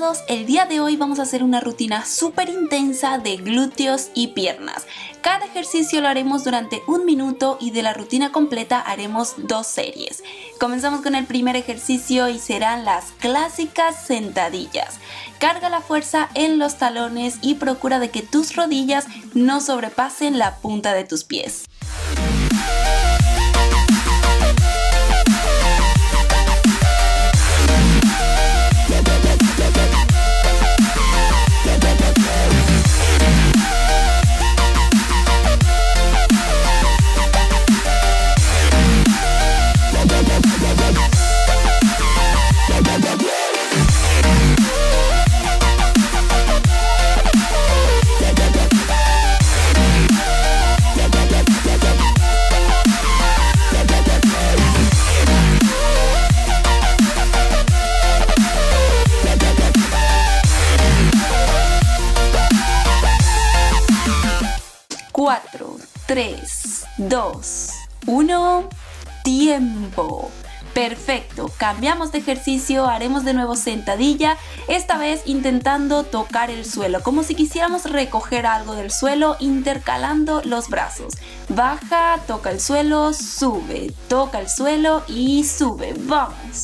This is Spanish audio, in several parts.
todos, el día de hoy vamos a hacer una rutina súper intensa de glúteos y piernas. Cada ejercicio lo haremos durante un minuto y de la rutina completa haremos dos series. Comenzamos con el primer ejercicio y serán las clásicas sentadillas. Carga la fuerza en los talones y procura de que tus rodillas no sobrepasen la punta de tus pies. 3, 2, 1, tiempo. Perfecto, cambiamos de ejercicio, haremos de nuevo sentadilla, esta vez intentando tocar el suelo, como si quisiéramos recoger algo del suelo intercalando los brazos. Baja, toca el suelo, sube, toca el suelo y sube. Vamos.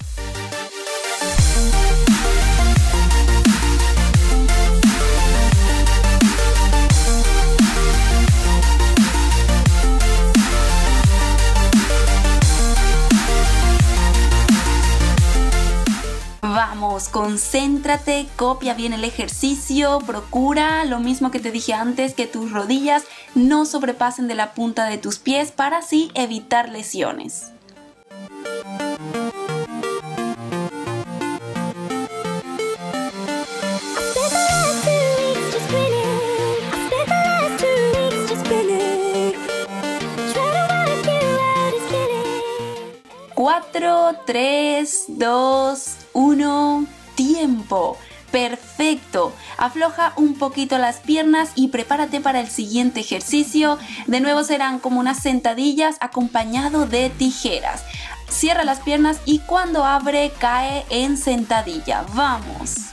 Vamos, concéntrate, copia bien el ejercicio, procura lo mismo que te dije antes, que tus rodillas no sobrepasen de la punta de tus pies para así evitar lesiones. Cuatro, tres, dos, 1, tiempo. Perfecto. Afloja un poquito las piernas y prepárate para el siguiente ejercicio. De nuevo serán como unas sentadillas acompañado de tijeras. Cierra las piernas y cuando abre cae en sentadilla. Vamos.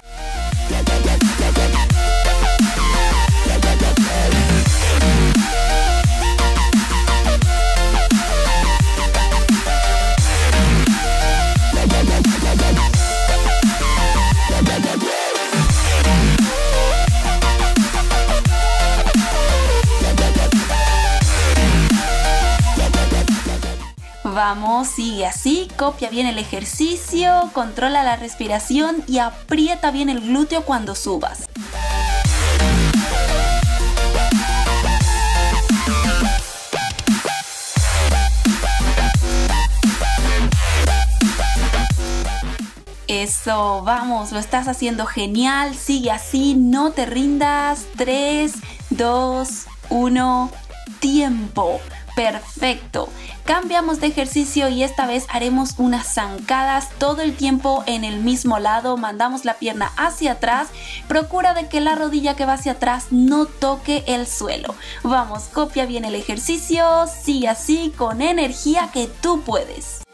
Vamos, sigue así, copia bien el ejercicio, controla la respiración y aprieta bien el glúteo cuando subas. Eso, vamos, lo estás haciendo genial, sigue así, no te rindas. 3, 2, 1, tiempo. Perfecto. Cambiamos de ejercicio y esta vez haremos unas zancadas todo el tiempo en el mismo lado. Mandamos la pierna hacia atrás. Procura de que la rodilla que va hacia atrás no toque el suelo. Vamos, copia bien el ejercicio. Sigue así con energía que tú puedes.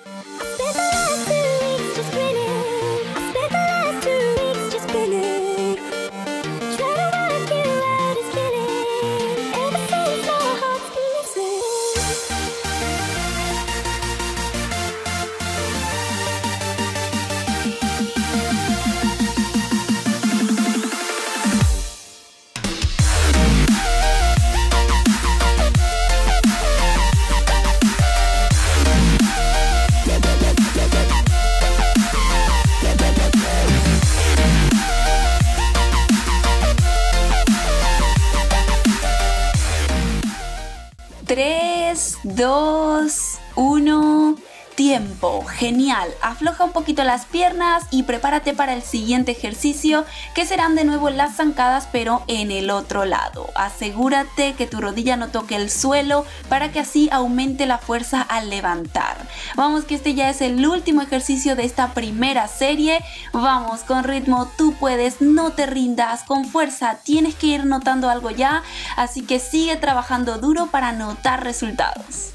Dos, uno tiempo. Genial. Afloja un poquito las piernas y prepárate para el siguiente ejercicio que serán de nuevo las zancadas pero en el otro lado. Asegúrate que tu rodilla no toque el suelo para que así aumente la fuerza al levantar. Vamos que este ya es el último ejercicio de esta primera serie. Vamos con ritmo, tú puedes, no te rindas, con fuerza, tienes que ir notando algo ya, así que sigue trabajando duro para notar resultados.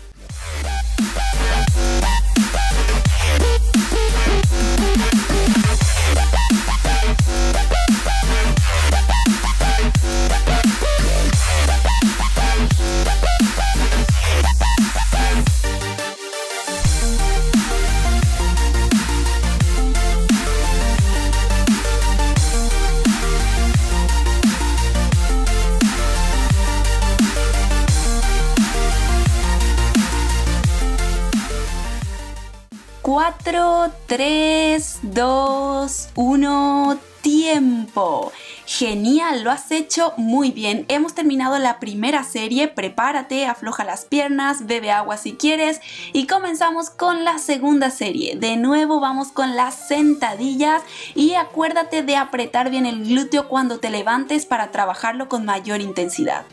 4, 3, 2, 1, tiempo. Genial, lo has hecho muy bien. Hemos terminado la primera serie, prepárate, afloja las piernas, bebe agua si quieres y comenzamos con la segunda serie. De nuevo vamos con las sentadillas y acuérdate de apretar bien el glúteo cuando te levantes para trabajarlo con mayor intensidad.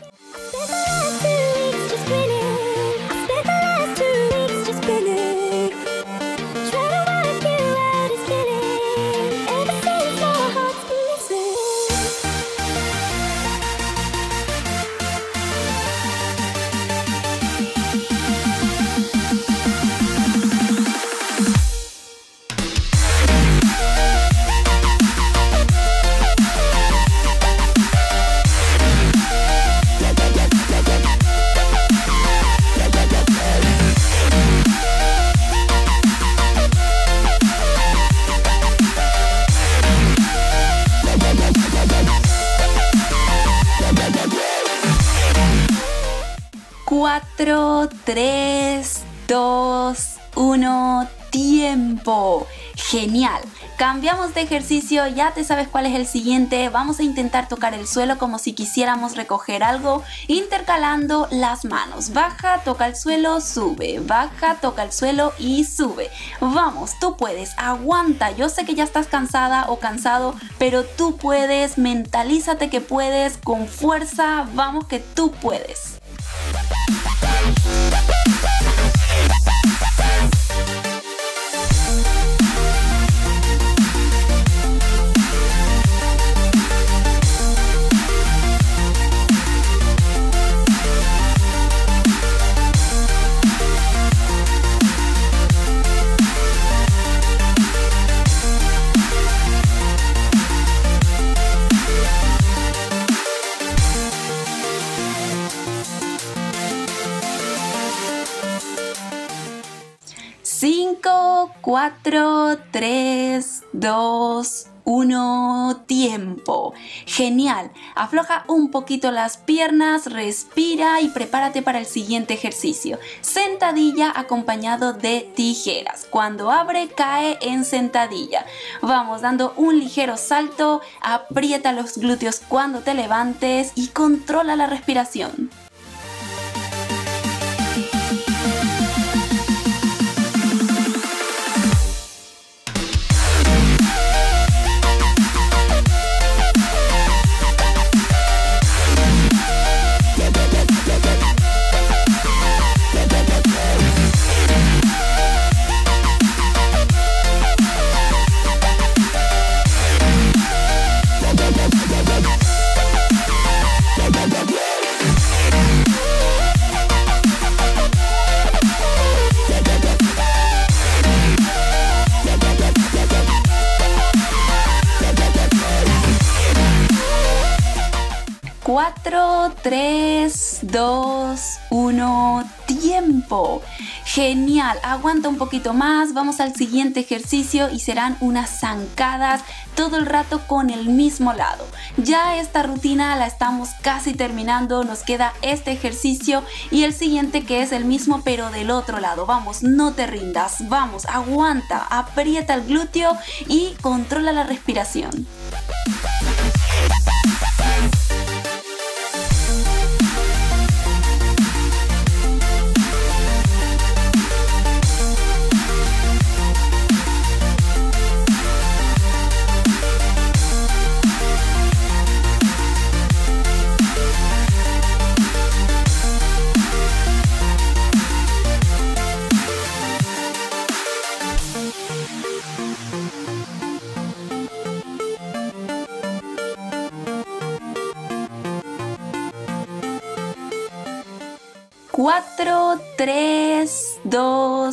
Genial. Cambiamos de ejercicio, ya te sabes cuál es el siguiente. Vamos a intentar tocar el suelo como si quisiéramos recoger algo, intercalando las manos. Baja, toca el suelo, sube. Baja, toca el suelo y sube. Vamos, tú puedes, aguanta. Yo sé que ya estás cansada o cansado, pero tú puedes, mentalízate que puedes, con fuerza, vamos que tú puedes. Bye. 4, 3, 2, 1, tiempo. Genial. Afloja un poquito las piernas, respira y prepárate para el siguiente ejercicio. Sentadilla acompañado de tijeras. Cuando abre, cae en sentadilla. Vamos dando un ligero salto, aprieta los glúteos cuando te levantes y controla la respiración. 4, 3, 2, 1, tiempo. Genial, aguanta un poquito más, vamos al siguiente ejercicio y serán unas zancadas todo el rato con el mismo lado. Ya esta rutina la estamos casi terminando, nos queda este ejercicio y el siguiente que es el mismo pero del otro lado. Vamos, no te rindas, vamos, aguanta, aprieta el glúteo y controla la respiración. 4, 3, 2,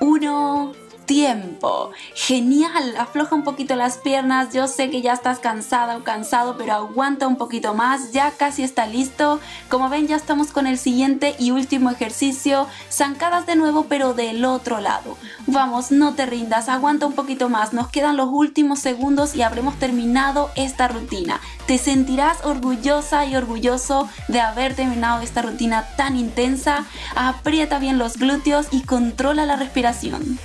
1, tiempo. Genial, afloja un poquito las piernas. Yo sé que ya estás cansada o cansado, pero aguanta un poquito más. Ya casi está listo. Como ven, ya estamos con el siguiente y último ejercicio. Zancadas de nuevo, pero del otro lado. Vamos, no te rindas, aguanta un poquito más. Nos quedan los últimos segundos y habremos terminado esta rutina. Te sentirás orgullosa y orgulloso de haber terminado esta rutina tan intensa. Aprieta bien los glúteos y controla la respiración.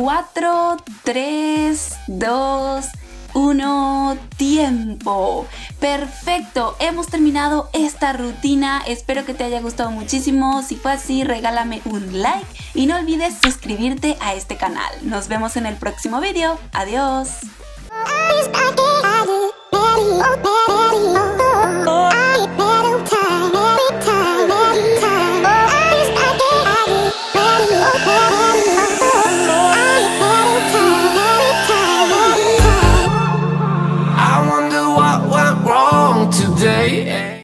4, 3, 2, 1, tiempo. Perfecto, hemos terminado esta rutina. Espero que te haya gustado muchísimo. Si fue así, regálame un like y no olvides suscribirte a este canal. Nos vemos en el próximo video. Adiós.